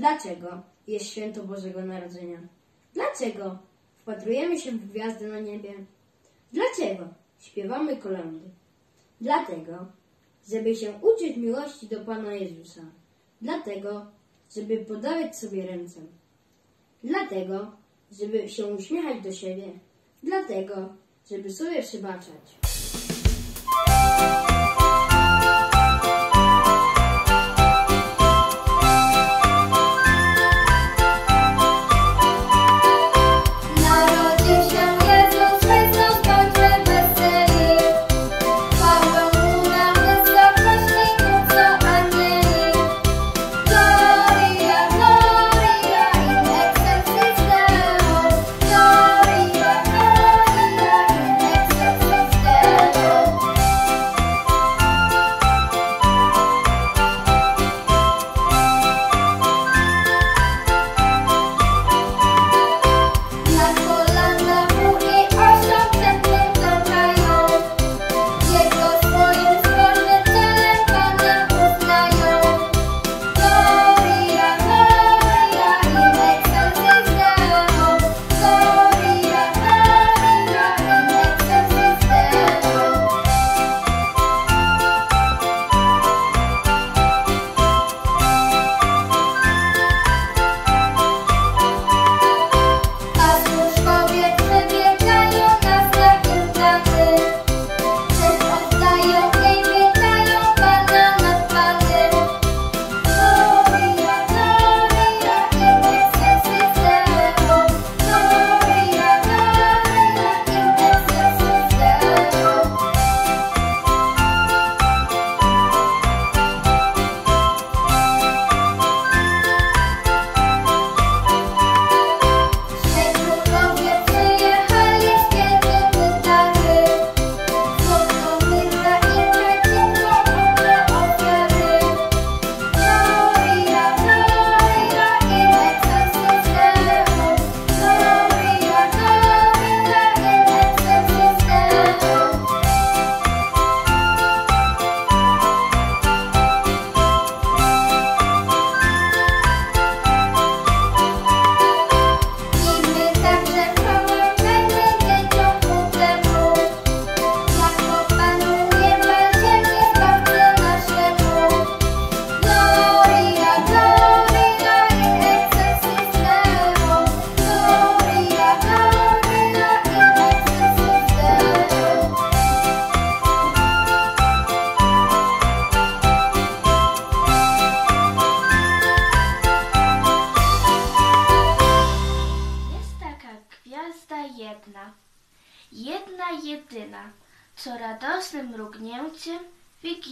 Dlaczego jest święto Bożego Narodzenia? Dlaczego wpatrujemy się w gwiazdy na niebie? Dlaczego śpiewamy kolędy? Dlatego, żeby się uczyć miłości do Pana Jezusa. Dlatego, żeby podawać sobie ręce. Dlatego, żeby się uśmiechać do siebie. Dlatego, żeby sobie przebaczać.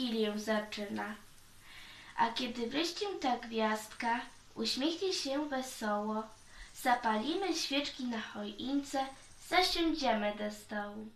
wigilię zaczyna. A kiedy bryści ta gwiazdka, uśmiechnie się wesoło. Zapalimy świeczki na choince, zasiądziemy do stołu.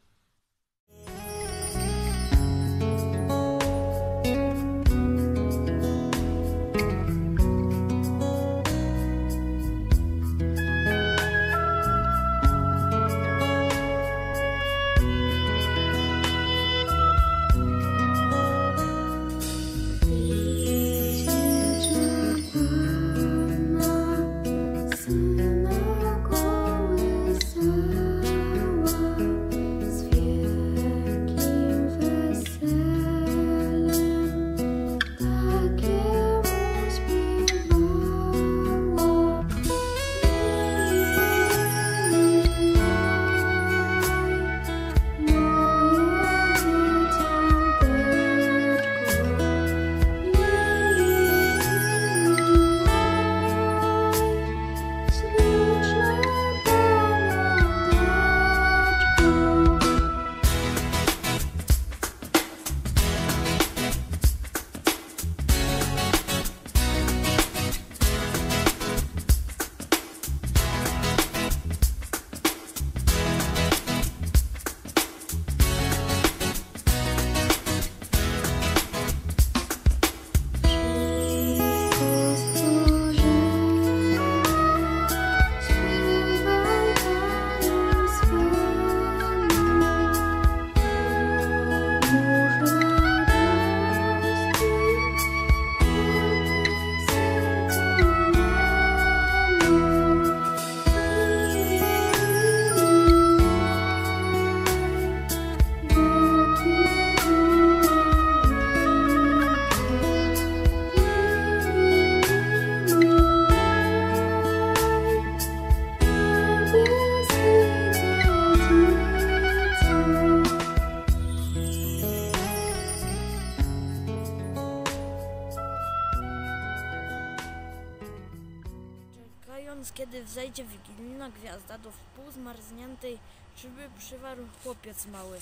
Wzejdzie wigilijna gwiazda, do wpół zmarzniętej szyby przywarł chłopiec mały.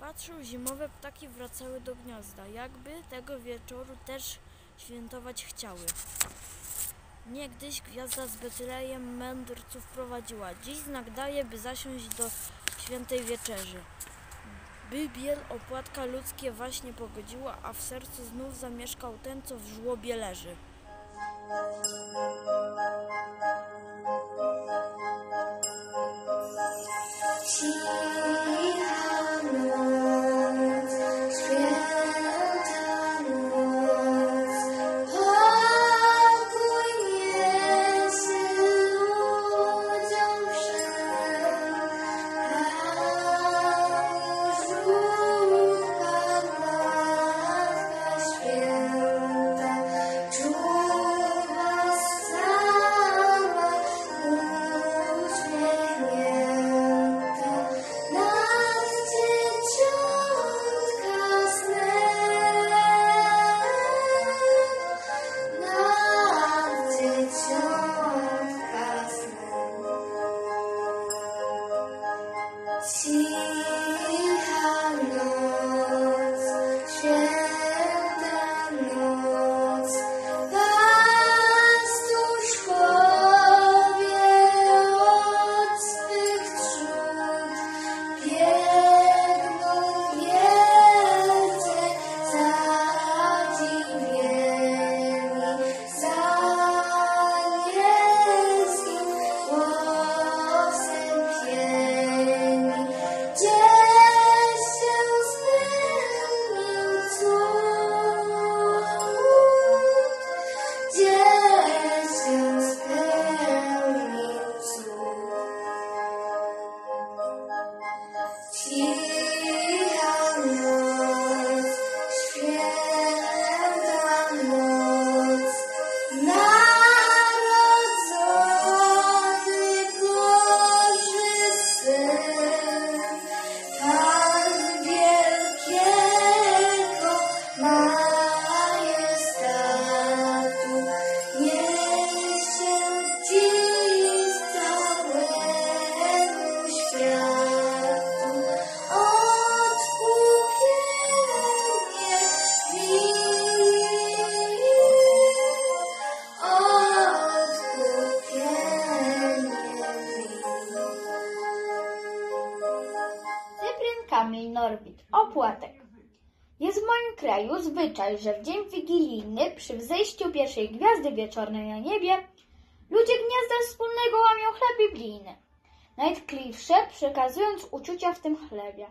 Patrzył, zimowe ptaki wracały do gniazda, jakby tego wieczoru też świętować chciały. Niegdyś gwiazda z Betlejem mędrców prowadziła, dziś znak daje, by zasiąść do świętej wieczerzy. By biel opłatka ludzkie właśnie pogodziła, a w sercu znów zamieszkał ten, co w żłobie leży. shine. W moim kraju zwyczaj, że w dzień wigilijny przy wzejściu pierwszej gwiazdy wieczornej na niebie ludzie gniazda wspólnego łamią chleb biblijny, najtkliwsze przekazując uczucia w tym chlebie.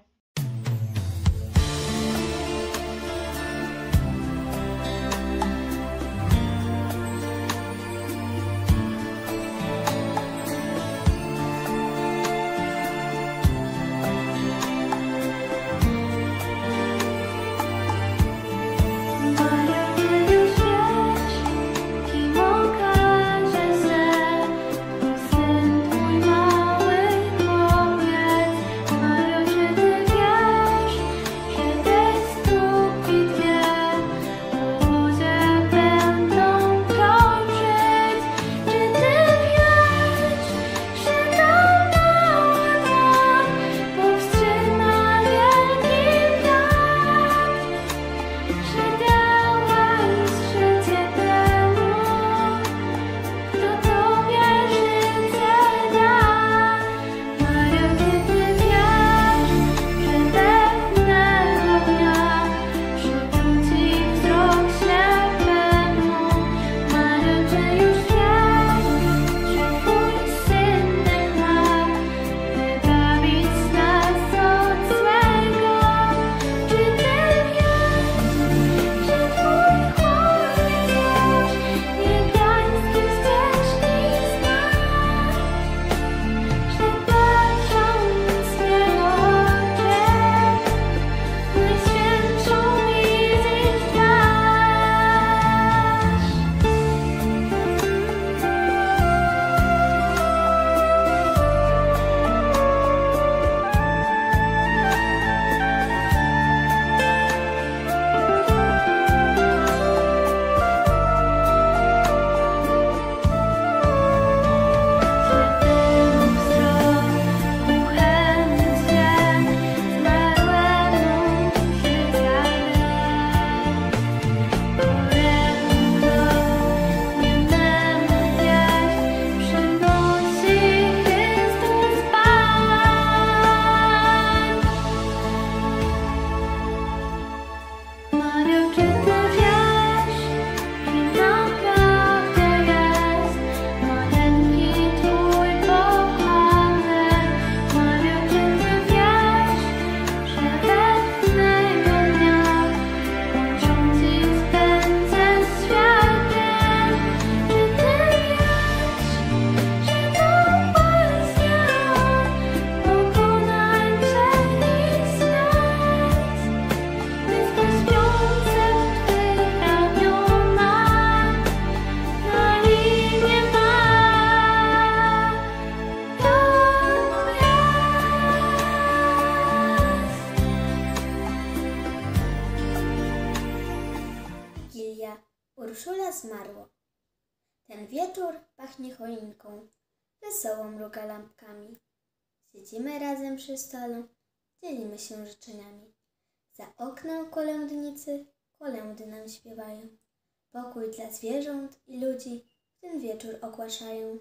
dzielimy się życzeniami. Za oknem kolędnicy kolędy nam śpiewają. Pokój dla zwierząt i ludzi w ten wieczór ogłaszają.